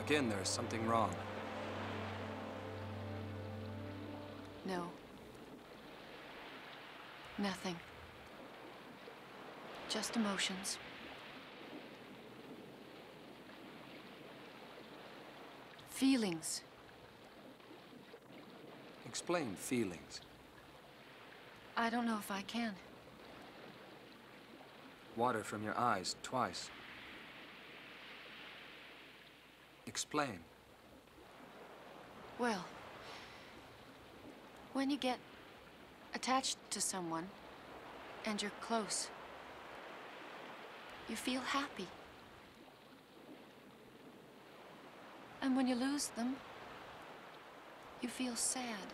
walk in, there's something wrong. No. Nothing. Just emotions. Feelings. Explain feelings. I don't know if I can. Water from your eyes, twice. Explain. Well, when you get attached to someone and you're close, you feel happy. And when you lose them, you feel sad.